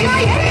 Hey, hey, hey!